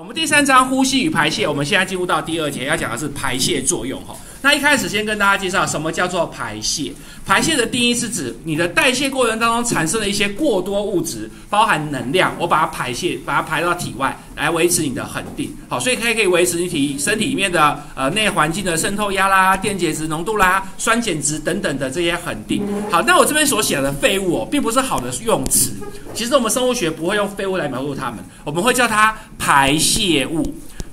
我们第三章呼吸与排泄，我们现在进入到第二节，要讲的是排泄作用哈。那一开始先跟大家介绍什么叫做排泄。排泄的定义是指你的代谢过程当中产生了一些过多物质，包含能量，我把它排泄，把它排到体外来维持你的恒定。好，所以可以可以维持你体身体里面的呃内环境的渗透压啦、电解质浓度啦、酸碱值等等的这些恒定。好，那我这边所写的废物哦，并不是好的用词。其实我们生物学不会用废物来描述它们，我们会叫它排泄物。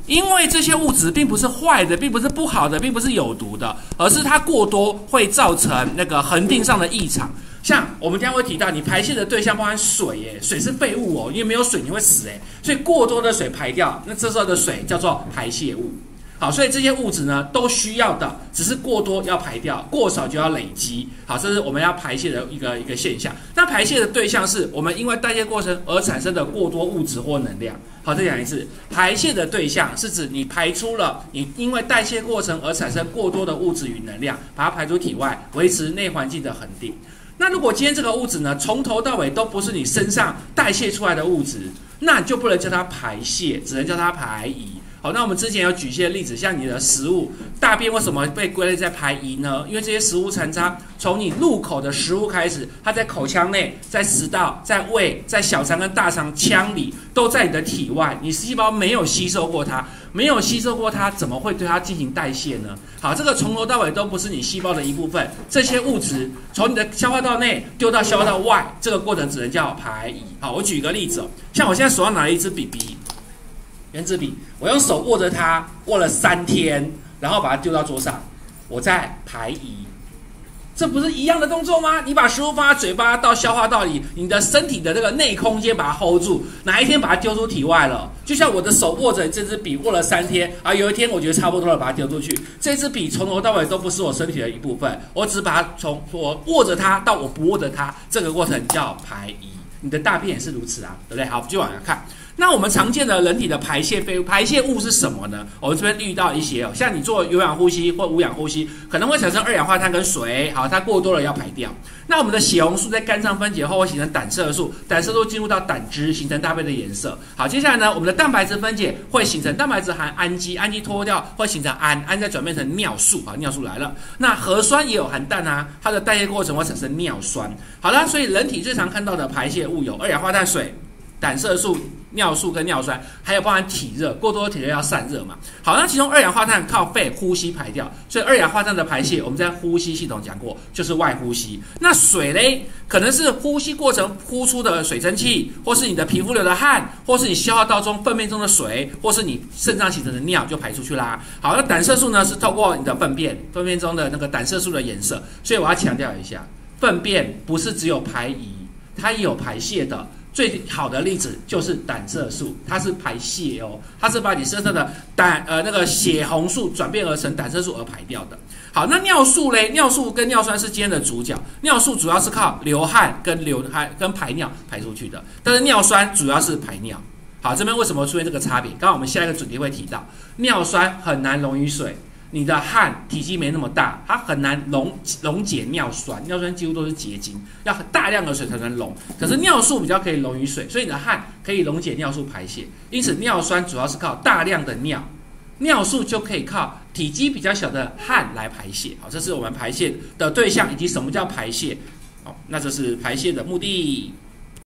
因为这些物质并不是坏的，并不是不好的，并不是有毒的，而是它过多会造成那个恒定上的异常。像我们将会提到，你排泄的对象包含水，耶，水是废物哦，因为没有水你会死，诶，所以过多的水排掉，那这时候的水叫做排泄物。好，所以这些物质呢都需要的，只是过多要排掉，过少就要累积。好，这是我们要排泄的一个一个现象。那排泄的对象是我们因为代谢过程而产生的过多物质或能量。好，再讲一次，排泄的对象是指你排出了你因为代谢过程而产生过多的物质与能量，把它排出体外，维持内环境的恒定。那如果今天这个物质呢，从头到尾都不是你身上代谢出来的物质，那就不能叫它排泄，只能叫它排遗。那我们之前有举一些例子，像你的食物大便为什么被归类在排遗呢？因为这些食物残渣从你入口的食物开始，它在口腔内、在食道、在胃、在小肠跟大肠腔里，都在你的体外，你细胞没有吸收过它，没有吸收过它，怎么会对它进行代谢呢？好，这个从头到尾都不是你细胞的一部分，这些物质从你的消化道内丢到消化道外，这个过程只能叫排遗。好，我举一个例子，像我现在手上拿了一支笔笔。圆珠笔，我用手握着它，握了三天，然后把它丢到桌上，我在排遗，这不是一样的动作吗？你把食物放在嘴巴到消化道里，你的身体的这个内空间把它 hold 住，哪一天把它丢出体外了？就像我的手握着这支笔握了三天，啊，有一天我觉得差不多了，把它丢出去，这支笔从头到尾都不是我身体的一部分，我只把它从我握着它到我不握着它，这个过程叫排遗。你的大便也是如此啊，对不对？好，就往下看。那我们常见的人体的排泄废物、排泄物是什么呢？我们这边遇到一些哦，像你做有氧呼吸或无氧呼吸，可能会产生二氧化碳跟水，好，它过多了要排掉。那我们的血红素在肝脏分解后会形成胆色素，胆色素进入到胆汁，形成大便的颜色。好，接下来呢，我们的蛋白质分解会形成蛋白质含氨基，氨基脱掉会形成氨，氨再转变成尿素，好，尿素来了。那核酸也有含氮啊，它的代谢过程会产生尿酸。好了，所以人体最常看到的排泄物有二氧化碳、水。胆色素、尿素跟尿酸，还有包含体热，过多的体热要散热嘛。好，那其中二氧化碳靠肺呼吸排掉，所以二氧化碳的排泄，我们在呼吸系统讲过，就是外呼吸。那水嘞，可能是呼吸过程呼出的水蒸气，或是你的皮肤流的汗，或是你消化道中粪便中的水，或是你肾脏形成的尿就排出去啦。好，那胆色素呢，是透过你的粪便，粪便中的那个胆色素的颜色。所以我要强调一下，粪便不是只有排遗，它也有排泄的。最好的例子就是胆色素，它是排泄哦，它是把你身上的胆呃那个血红素转变而成胆色素而排掉的。好，那尿素嘞？尿素跟尿酸是今天的主角。尿素主要是靠流汗跟流汗跟排尿排出去的，但是尿酸主要是排尿。好，这边为什么出现这个差别？刚刚我们下一个主题会提到，尿酸很难溶于水。你的汗体积没那么大，它很难溶溶解尿酸，尿酸几乎都是结晶，要很大量的水才能溶。可是尿素比较可以溶于水，所以你的汗可以溶解尿素排泄。因此尿酸主要是靠大量的尿，尿素就可以靠体积比较小的汗来排泄。好，这是我们排泄的对象以及什么叫排泄。好，那这是排泄的目的。